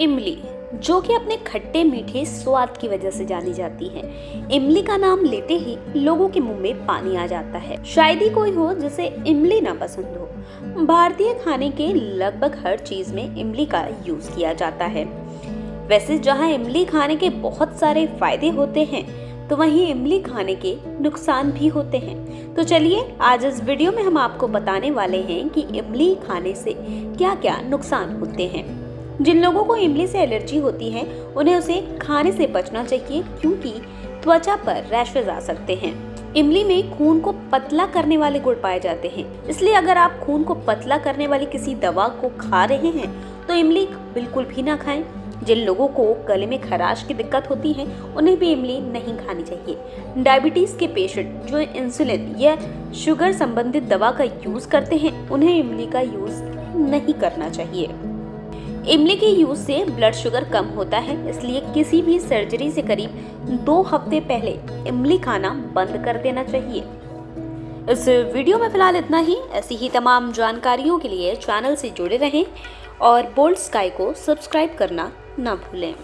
इमली, जो कि अपने खट्टे मीठे स्वाद की वजह से जानी जाती है। इमली का नाम लेते ही लोगों के मुँह में पानी आ जाता है। शायद ही कोई हो जिसे इमली ना पसंद हो। भारतीय खाने के लगभग हर चीज़ में इमली का यूज़ किया जाता है। वैसे जहाँ इमली खाने के बहुत सारे फ़ायदे होते हैं तो वहीं इमली खाने के नुकसान भी होते हैं। तो चलिए, आज इस वीडियो में हम आपको बताने वाले हैं कि इमली खाने से क्या क्या नुकसान होते हैं। जिन लोगों को इमली से एलर्जी होती है, उन्हें उसे खाने से बचना चाहिए क्योंकि त्वचा पर रैशेज आ सकते हैं। इमली में खून को पतला करने वाले गुण पाए जाते हैं। इसलिए अगर आप खून को पतला करने वाली किसी दवा को खा रहे हैं तो इमली बिल्कुल भी ना खाएँ। जिन लोगों को गले में खराश की दिक्कत होती है, उन्हें भी इमली नहीं खानी चाहिए। डायबिटीज़ के पेशेंट जो इंसुलिन या शुगर संबंधित दवा का यूज़ करते हैं, उन्हें इमली का यूज़ नहीं करना चाहिए। इमली के यूज़ से ब्लड शुगर कम होता है, इसलिए किसी भी सर्जरी से करीब दो हफ़्ते पहले इमली खाना बंद कर देना चाहिए। इस वीडियो में फ़िलहाल इतना ही। ऐसी ही तमाम जानकारियों के लिए चैनल से जुड़े रहें और बोल्ड स्काई को सब्सक्राइब करना ना भूलें।